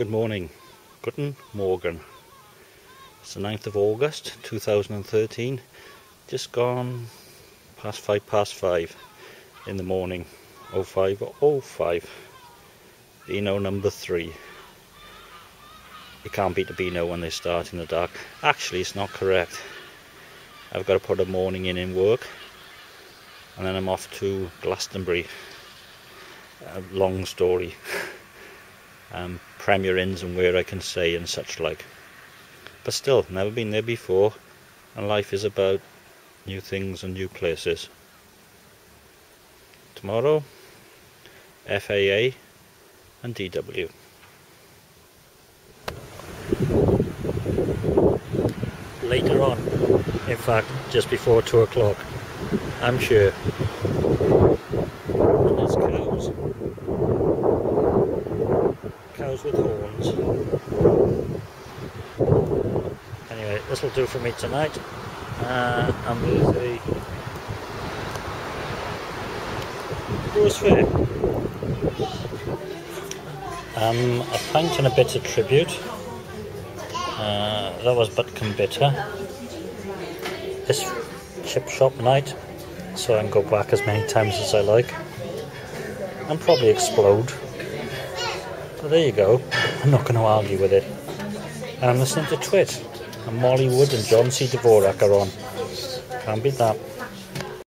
Good morning. Guten Morgen. It's the 9th of August 2013. Just gone past 5 past 5 in the morning. 0505. Beano number 3. You can't beat the Beano when they start in the dark. Actually, it's not correct. I've got to put a morning in in work. And then I'm off to Glastonbury. A long story. um, Premier Inns and where I can say and such like. But still, never been there before, and life is about new things and new places. Tomorrow, FAA and DW. Later on, in fact, just before two o'clock, I'm sure. With horns. Anyway, this will do for me tonight. Uh, I'm the Brewers Fayre. Um, a pint and a bit of tribute. Uh, that was Butcombe Bitter. This chip shop night, so I can go back as many times as I like. And probably explode. But there you go. I'm not going to argue with it. I'm listening to Twit. And Molly Wood and John C. Dvorak are on. Can't beat that.